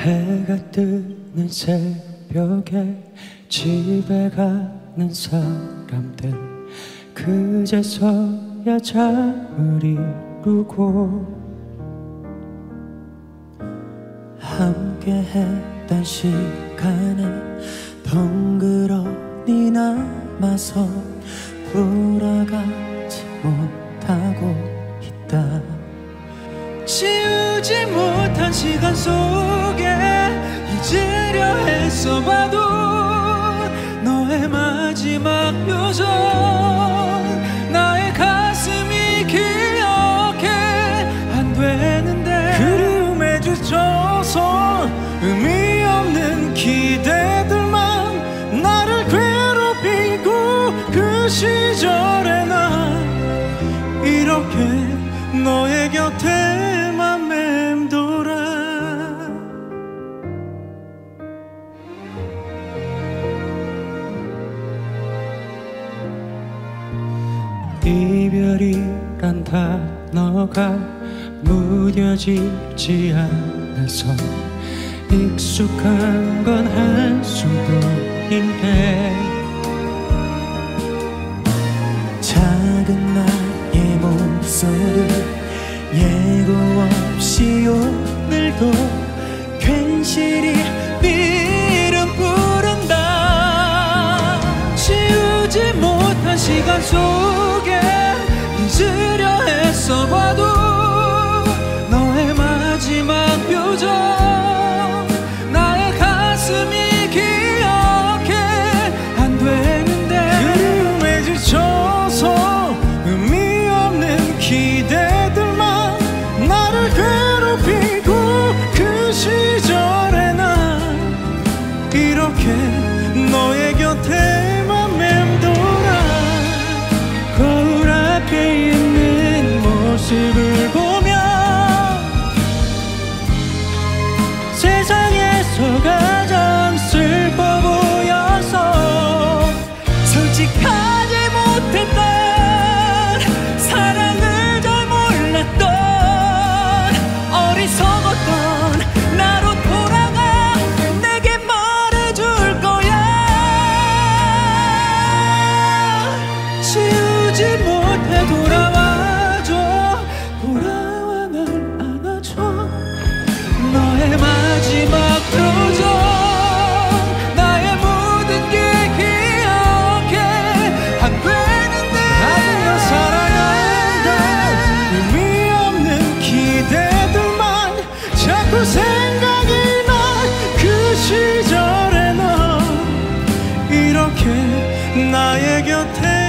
해가 뜨는 새벽에 집에 가는 사람들 그제서야 잠을 이루고 함께 했던 시간에 덩그러니 남아서 돌아가지 못하고 있다 지우지 못한 시간 속에 잊으려 했어 봐도 너의 마지막 표정 나의 가슴이 기억해. 안 되는데 그리움에 지쳐서 의미 없는 기대들만 나를 괴롭히고 그 시절 이별이란 단어가 무뎌지지 않아서 익숙한 건 한숨뿐인데 작은 나의 목소리 예고 없이 오늘도 괜시리 네 이름 부른다. 지우지 못한 시간 속 써봐도 너의 마지막 표정 나의 가슴이 기억해. 안 되는데 그리움에 지쳐서 의미 없는 기대들만 나를 괴롭히고 그 시절에 난 이렇게 너의 곁에 to believe. 나의 곁에